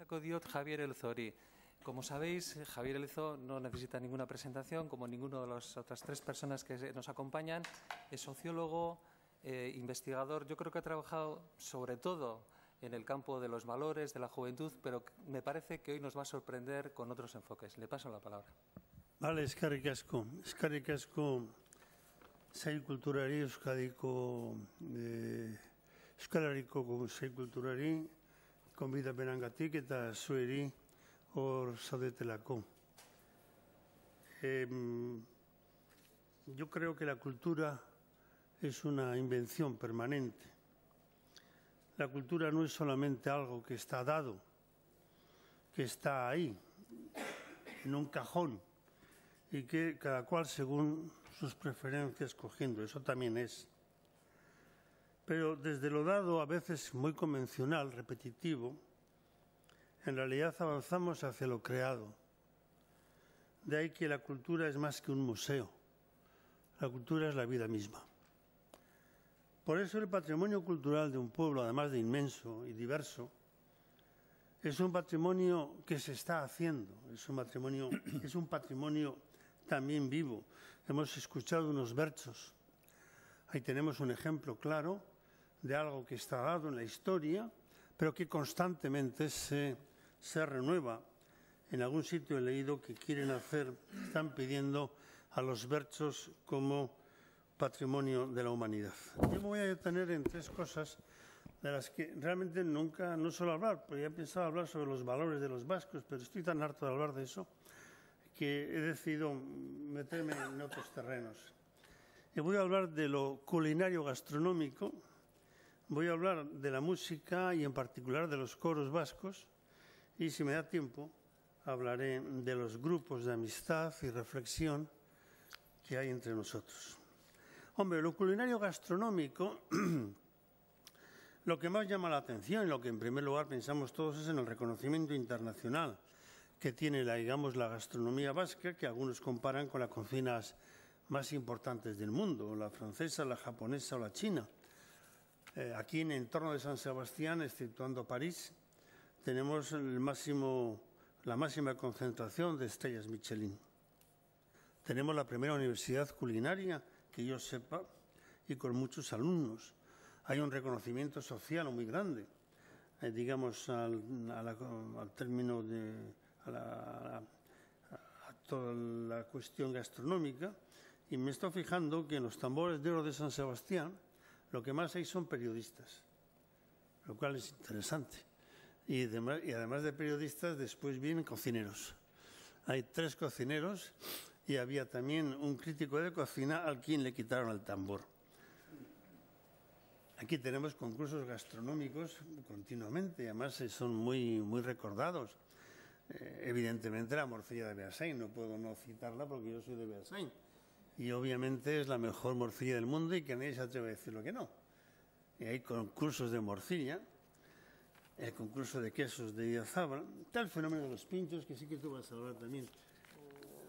Sako diot Javier Elzori. Como sabéis, Javier Elzo no necesita ninguna presentación, como ninguno de las otras tres personas que nos acompañan. Es sociólogo, eh, investigador. Yo creo que ha trabajado sobre todo en el campo de los valores, de la juventud, pero me parece que hoy nos va a sorprender con otros enfoques. Le paso la palabra. Vale, eskarrik asko. Eskarrik asko zail kulturari, Euskadiko, eh, Euskal Herriko zail konbidapenangatik eta zueri hor zaudetelako. Eh, yo creo que la cultura es una invención permanente. La cultura no es solamente algo que está dado, que está ahí, en un cajón, y que cada cual según sus preferencias cogiendo, eso también es. Pero desde lo dado, a veces muy convencional, repetitivo, en realidad avanzamos hacia lo creado. De ahí que la cultura es más que un museo. La cultura es la vida misma. Por eso el patrimonio cultural de un pueblo, además de inmenso y diverso, es un patrimonio que se está haciendo, es un patrimonio, es un patrimonio también vivo. Hemos escuchado unos versos. Ahí tenemos un ejemplo claro de algo que está dado en la historia, pero que constantemente se, se renueva. En algún sitio he leído que quieren hacer, están pidiendo a los versos como patrimonio de la humanidad. Yo me voy a detener en tres cosas de las que realmente nunca, no suelo hablar, porque he pensado hablar sobre los valores de los vascos, pero estoy tan harto de hablar de eso que he decidido meterme en otros terrenos. Y voy a hablar de lo culinario gastronómico, voy a hablar de la música y en particular de los coros vascos, y si me da tiempo, hablaré de los grupos de amistad y reflexión que hay entre nosotros. Hombre, lo culinario gastronómico, lo que más llama la atención y lo que en primer lugar pensamos todos es en el reconocimiento internacional que tiene la, digamos, la gastronomía vasca, que algunos comparan con las cocinas más importantes del mundo, la francesa, la japonesa o la china. Eh, aquí en el entorno de San Sebastián, exceptuando París, tenemos el máximo, la máxima concentración de estrellas Michelin. Tenemos la primera universidad culinaria que yo sepa y con muchos alumnos. Hay un reconocimiento social muy grande, eh, digamos, al, a la, al término de a, la, a, toda la cuestión gastronómica y me estoy fijando que en los tambores de oro de San Sebastián lo que más hay son periodistas, lo cual es interesante. Y, de, además de periodistas, después vienen cocineros. Hay tres cocineros y había también un crítico de cocina al quien le quitaron el tambor. Aquí tenemos concursos gastronómicos continuamente, además son muy, muy recordados. Eh, evidentemente la morcilla de Beasain, no puedo no citarla porque yo soy de Beasain. Y obviamente es la mejor morcilla del mundo y que nadie se atreve a decir lo que no. Y hay concursos de morcilla, el concurso de quesos de Idiazábal, el fenómeno de los pinchos, que sí que tú vas a hablar también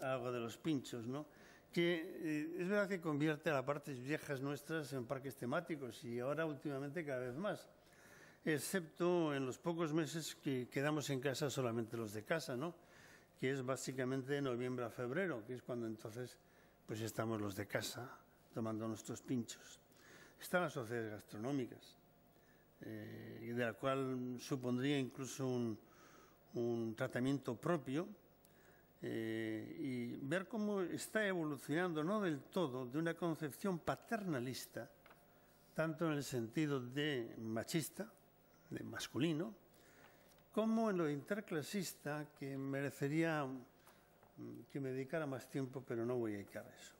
algo de los pinchos, ¿no? que eh, es verdad que convierte a las partes viejas nuestras en parques temáticos y ahora últimamente cada vez más excepto en los pocos meses que quedamos en casa solamente los de casa, ¿no? Que es básicamente de noviembre a febrero, que es cuando entonces pues estamos los de casa tomando nuestros pinchos. Están las sociedades gastronómicas, eh, de la cual supondría incluso un, tratamiento propio eh, y ver cómo está evolucionando, no del todo, de una concepción paternalista, tanto en el sentido de machista, de masculino, como en lo interclasista, que merecería que me dedicara más tiempo, pero no voy a dedicar a eso.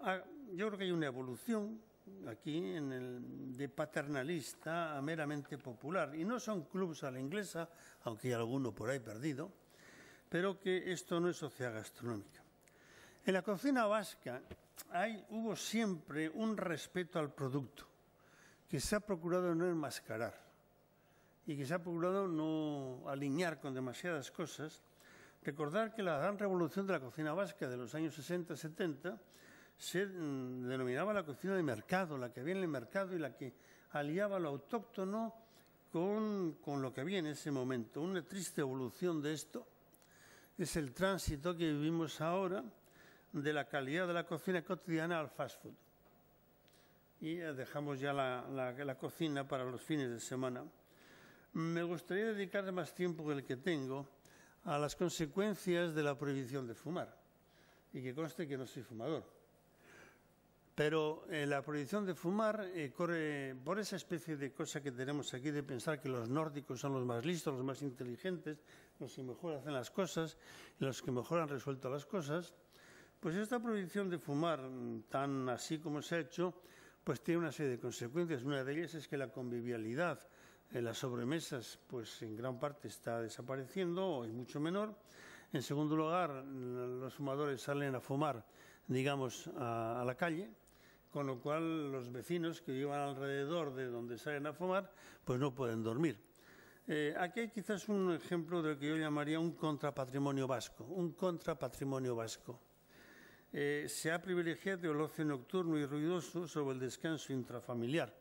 Ah, yo creo que hay una evolución aquí en el, de paternalista a meramente popular, y no son clubs a la inglesa, aunque hay alguno por ahí perdido, pero que esto no es sociedad gastronómica. En la cocina vasca hay, hubo siempre un respeto al producto, que se ha procurado no enmascarar y que se ha procurado no alinear con demasiadas cosas, recordar que la gran revolución de la cocina vasca de los años 60-70 se mm, denominaba la cocina de mercado, la que había en el mercado y la que aliaba lo autóctono con, con lo que había en ese momento. Una triste evolución de esto es el tránsito que vivimos ahora de la calidad de la cocina cotidiana al fast food. Y dejamos ya la, la, la cocina para los fines de semana. Me gustaría dedicar más tiempo que el que tengo a las consecuencias de la prohibición de fumar. Y que conste que no soy fumador. Pero eh, la prohibición de fumar eh, corre por esa especie de cosa que tenemos aquí de pensar que los nórdicos son los más listos, los más inteligentes, los que mejor hacen las cosas, los que mejor han resuelto las cosas. Pues esta prohibición de fumar, mm, tan así como se ha hecho, pues tiene una serie de consecuencias. Una de ellas es que la convivialidad en las sobremesas, pues en gran parte está desapareciendo o es mucho menor. En segundo lugar, los fumadores salen a fumar, digamos, a, la calle, con lo cual los vecinos que vivan alrededor de donde salen a fumar, pues no pueden dormir. Eh, aquí hay quizás un ejemplo de lo que yo llamaría un contrapatrimonio vasco, un contrapatrimonio vasco. Eh, se ha privilegiado el ocio nocturno y ruidoso sobre el descanso intrafamiliar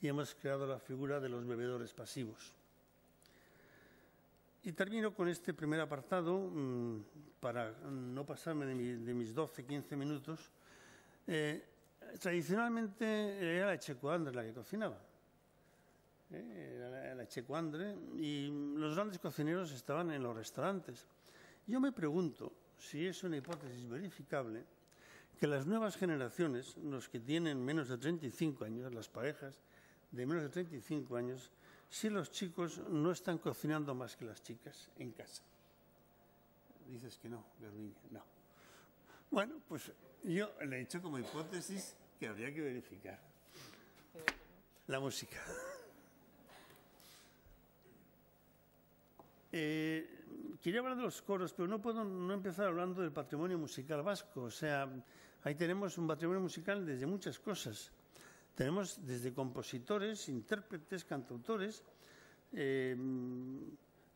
y hemos creado la figura de los bebedores pasivos. Y termino con este primer apartado, mmm, para no pasarme de, mi, de mis 12-15 minutos. Eh, tradicionalmente era la Echecoandre la que cocinaba. Eh, era la, Echecoandre y los grandes cocineros estaban en los restaurantes. Yo me pregunto si es una hipótesis verificable que las nuevas generaciones, los que tienen menos de 35 años, las parejas de menos de 35 años, si los chicos no están cocinando más que las chicas en casa. Dices que no, Garbiñe, no. Bueno, pues yo le he hecho como hipótesis que habría que verificar. La música. Eh, quería hablar de los coros, pero no puedo no empezar hablando del patrimonio musical vasco. O sea, ahí tenemos un patrimonio musical desde muchas cosas. Tenemos desde compositores, intérpretes, cantautores, eh,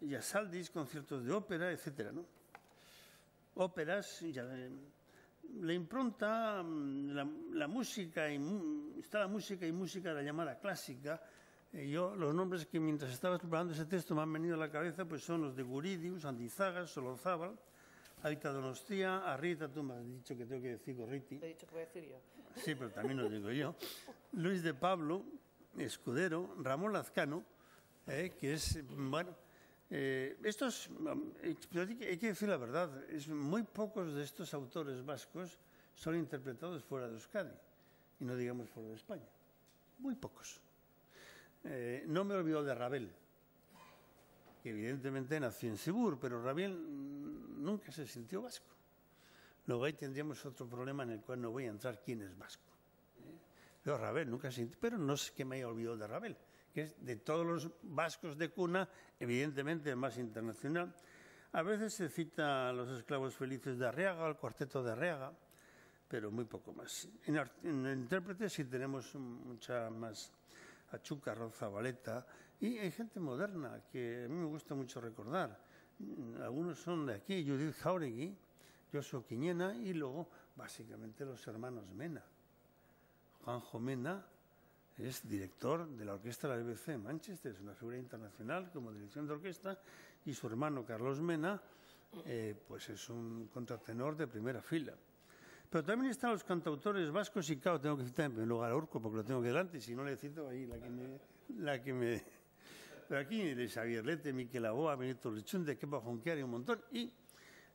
yasaldis, conciertos de ópera, etcétera, ¿no? Óperas, ya, eh, la impronta, la, la, música, y, está la música y música de la llamada clásica. Eh, yo, los nombres que mientras estaba preparando ese texto me han venido a la cabeza pues son los de Guridius, Andizaga, Solozábal, Aita Donostia, Arrita, tú me has dicho que tengo que decir Gorriti. Te he dicho que voy a decir yo. Sí, pero también lo digo yo. Luis de Pablo, Escudero, Ramón Lazcano, eh, que es, bueno, eh, estos, hay que decir la verdad, es, muy pocos de estos autores vascos son interpretados fuera de Euskadi, y no digamos fuera de España. Muy pocos. Eh, no me olvido de Rabel, que evidentemente nació en Segur, pero Rabel nunca se sintió vasco. Luego ahí tendríamos otro problema en el cual no voy a entrar quién es vasco. Pero Rabel nunca se pero no sé que me haya olvidado de Rabel que es de todos los vascos de cuna, evidentemente el más internacional. A veces se cita a los esclavos felices de Arriaga, al cuarteto de Arriaga, pero muy poco más. En, en intérpretes sí tenemos mucha más Achuca, Roza, Valeta, y hay gente moderna que a mí me gusta mucho recordar. Algunos son de aquí, Judith Jauregui, Josué Quiñena, y luego básicamente los hermanos Mena. Juanjo Mena, es director de la orquesta de la BBC en Manchester, es una figura internacional como dirección de orquesta, y su hermano Carlos Mena, eh, pues es un contratenor de primera fila. Pero también están los cantautores vascos y, claro, tengo que citar en primer lugar a Urco porque lo tengo que delante, si no le cito ahí la que me... La que me... Pero aquí Xavier Lete, Miquel Aboa, Benito Richunde, Kepa Junquear y un montón. Y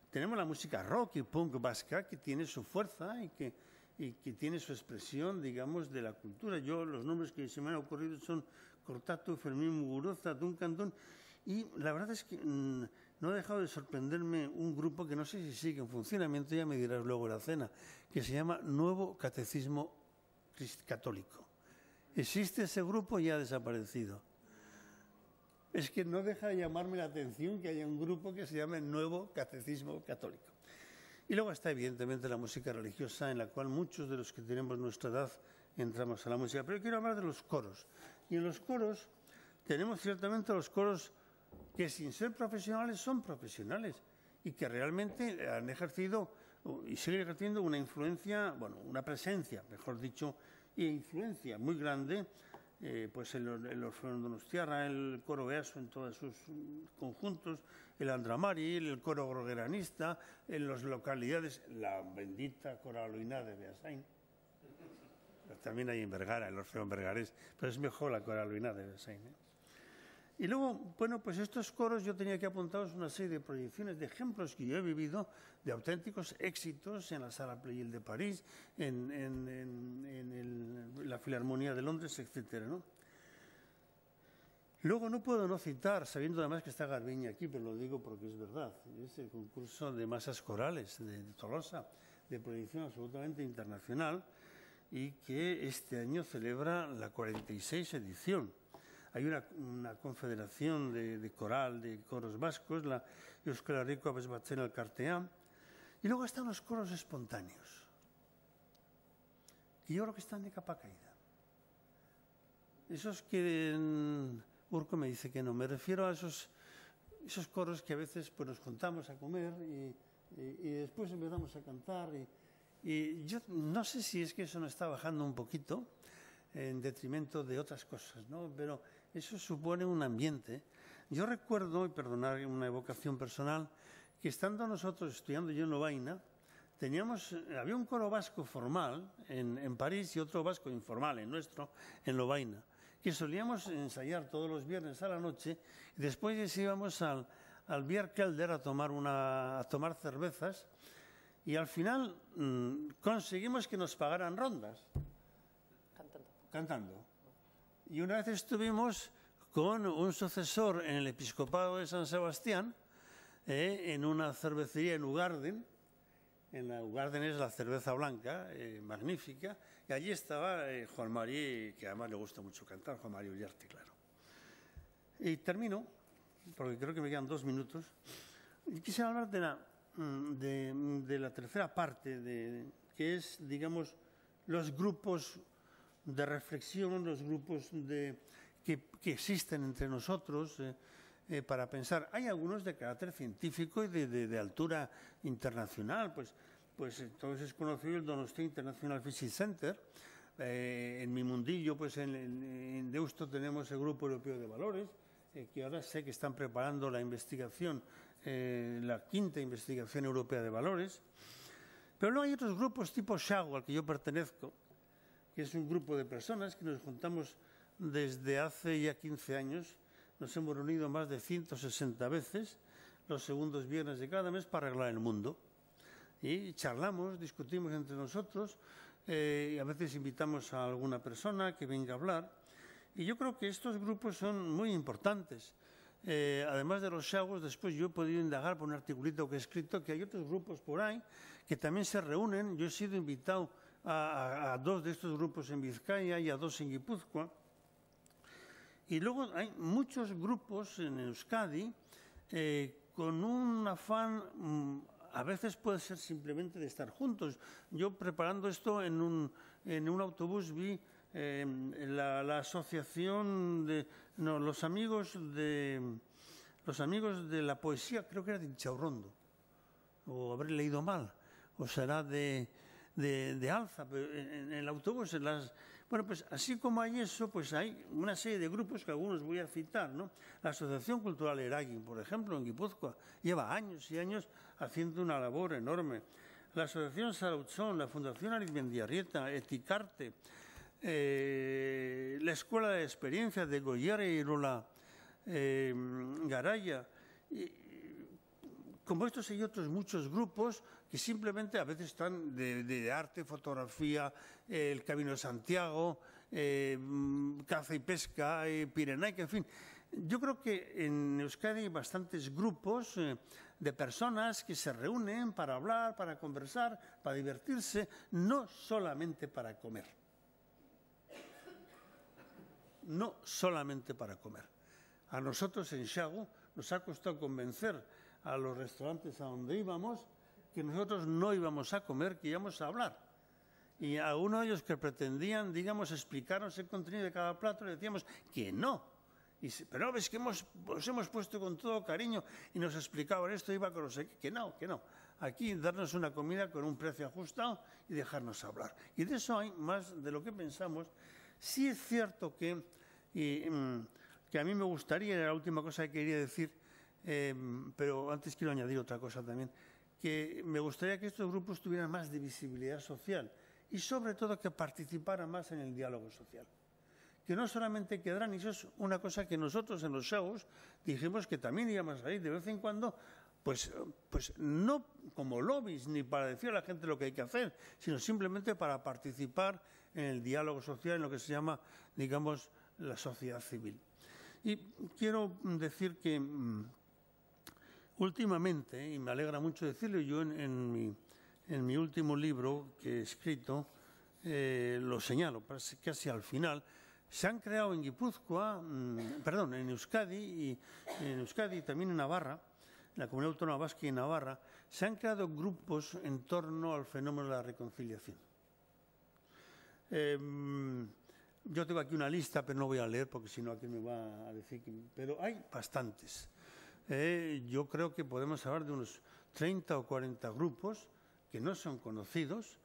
tenemos la música rock y punk vasca que tiene su fuerza y que y que tiene su expresión, digamos, de la cultura. Yo, los nombres que se me han ocurrido son Cortato, Fermín Muguruza, Duncan Don, y la verdad es que mmm, no ha dejado de sorprenderme un grupo que no sé si sigue en funcionamiento, ya me dirás luego la cena, que se llama Nuevo Catecismo Católico. Existe ese grupo y ha desaparecido. Es que no deja de llamarme la atención que haya un grupo que se llame Nuevo Catecismo Católico. Y luego está evidentemente la música religiosa en la cual muchos de los que tenemos nuestra edad entramos a la música. Pero quiero hablar de los coros. Y en los coros tenemos ciertamente los coros que sin ser profesionales son profesionales y que realmente han ejercido y siguen ejerciendo una influencia, bueno, una presencia, mejor dicho, e influencia muy grande eh, pues el, el Orfeón Donostiarra, el coro Easo en todos sus conjuntos, el Andramari, el coro grogueranista, en las localidades, la bendita coraloina de Beasain. También hay en Vergara, el Orfeón Vergarés, pero es mejor la coraloina de Beasain. ¿eh? Y luego, bueno, pues estos coros yo tenía que apuntaros una serie de proyecciones, de ejemplos que yo he vivido de auténticos éxitos en la Sala Pleyel de París, en, la Filarmonía de Londres, ¿no? Luego no puedo no citar, sabiendo además que está Garbiña aquí, pero lo digo porque es verdad, es el concurso de masas corales de, de Tolosa, de proyección absolutamente internacional y que este año celebra la 46 edición. Hay una, una confederación de, de, coral, de coros vascos, la Euskal Herriko Abesbatzen Alkartea, y luego están los coros espontáneos, que yo creo que están de capa caída. Esos que en, Urco me dice que no, me refiero a esos, esos coros que a veces pues, nos juntamos a comer y, y, y después empezamos a cantar. Y, y yo no sé si es que eso nos está bajando un poquito en detrimento de otras cosas, ¿no? pero eso supone un ambiente. Yo recuerdo, y perdonar una evocación personal, que estando nosotros estudiando yo en Lovaina, teníamos, había un coro vasco formal en, en París y otro vasco informal, en nuestro, en Lovaina, que solíamos ensayar todos los viernes a la noche y después íbamos al, al Bier Kelder a tomar, una, a tomar cervezas y al final mmm, conseguimos que nos pagaran rondas. Cantando. Cantando. Y una vez estuvimos con un sucesor en el episcopado de San Sebastián, eh, en una cervecería en Ugarden. En la Ugarden es la cerveza blanca, eh, magnífica. Y allí estaba eh, Juan María, que además le gusta mucho cantar, Juan María Ullarte, claro. Y termino, porque creo que me quedan dos minutos. Y quisiera hablar de la, de, de la tercera parte, de, que es, digamos, los grupos de reflexión, los grupos de, que, que existen entre nosotros eh, eh, para pensar. Hay algunos de carácter científico y de, de, de altura internacional, pues, pues entonces es conocido el Donostia International Physics Center. Eh, en mi mundillo, pues en, en, Deusto tenemos el Grupo Europeo de Valores, eh, que ahora sé que están preparando la investigación, eh, la quinta investigación europea de valores. Pero luego hay otros grupos tipo Shago, al que yo pertenezco, que es un grupo de personas que nos juntamos desde hace ya 15 años. Nos hemos reunido más de 160 veces los segundos viernes de cada mes para arreglar el mundo. Y charlamos, discutimos entre nosotros, eh, y a veces invitamos a alguna persona que venga a hablar. Y yo creo que estos grupos son muy importantes. Eh, además de los shagos, después yo he podido indagar por un articulito que he escrito que hay otros grupos por ahí que también se reúnen. Yo he sido invitado a, a, dos de estos grupos en Vizcaya y a dos en Guipúzcoa. Y luego hay muchos grupos en Euskadi eh, con un afán, mmm, a veces puede ser simplemente de estar juntos. Yo preparando esto en un, en un autobús vi eh, la, la, asociación de no, los amigos de los amigos de la poesía, creo que era de Chaurrondo, o habré leído mal, o será de, de, de Alza, pero en, el autobús, en las, bueno, pues así como hay eso, pues hay una serie de grupos que algunos voy a citar, ¿no? La Asociación Cultural Eragin, por ejemplo, en Guipúzcoa, lleva años y años haciendo una labor enorme. La Asociación Sarautzón, la Fundación Arizmendiarrieta, Eticarte, eh, la Escuela de Experiencia de Goyer y Rola eh, Garaya, y, como estos hay otros muchos grupos que simplemente a veces están de, arte, fotografía, eh, el Camino de Santiago, eh, caza y pesca, eh, Pirenaica, en fin. Yo creo que en Euskadi hay bastantes grupos eh, de personas que se reúnen para hablar, para conversar, para divertirse, no solamente para comer. No solamente para comer. A nosotros en Shago nos ha costado convencer a los restaurantes a donde íbamos que nosotros no íbamos a comer, que íbamos a hablar. Y a uno de ellos que pretendían, digamos, explicarnos el contenido de cada plato, le decíamos que no. Y, pero ves que hemos, os hemos puesto con todo cariño y nos explicaban esto, iba con los que no, que no. Aquí darnos una comida con un precio ajustado y dejarnos hablar. Y de eso hay más de lo que pensamos. Sí es cierto que, y, mm, que a mí me gustaría, era la última cosa que quería decir, eh, pero antes quiero añadir otra cosa también, que me gustaría que estos grupos tuvieran más de visibilidad social y sobre todo que participaran más en el diálogo social. Que no solamente quedarán, y eso es una cosa que nosotros en los shows dijimos que también íbamos a ir de vez en cuando, pues, pues no como lobbies ni para decir a la gente lo que hay que hacer, sino simplemente para participar en el diálogo social, en lo que se llama, digamos, la sociedad civil. Y quiero decir que mm, últimamente, y me alegra mucho decirlo, yo en, mi, último libro que he escrito, eh, lo señalo casi al final, se han creado en Guipúzcoa, mmm, perdón, en Euskadi y en Euskadi también en Navarra, en la Comunidad Autónoma Vasca y Navarra, se han creado grupos en torno al fenómeno de la reconciliación. Eh, yo tengo aquí una lista, pero no voy a leer porque si no aquí me va a decir. Pero hay bastantes. Eh, yo creo que podemos hablar de unos 30 o 40 grupos que no son conocidos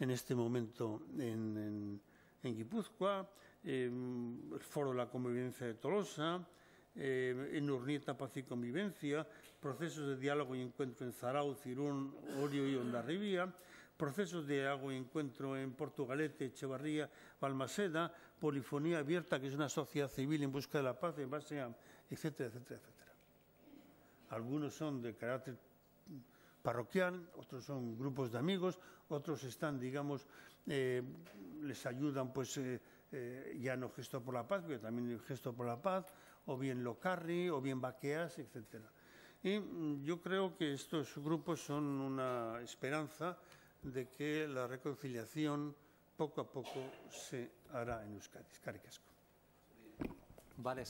en este momento en, en, en Guipúzcoa, eh, el Foro de la Convivencia de Tolosa, eh, en Urnieta Paz y Convivencia, procesos de diálogo y encuentro en Zarau, Cirún, Orio y Ondarribía, procesos de diálogo y encuentro en Portugalete, Echevarría, Balmaseda, Polifonía Abierta, que es una sociedad civil en busca de la paz, en base a, etcétera, etcétera, etcétera. Algunos son de carácter parroquial, otros son grupos de amigos, otros están, digamos, eh, les ayudan, pues, eh, eh, ya no Gesto por la Paz, pero también Gesto por la Paz, o bien Locarri, o bien Baqueas, etcétera. Y mm, yo creo que estos grupos son una esperanza de que la reconciliación poco a poco se hará en Euskadi. Asko. Vale,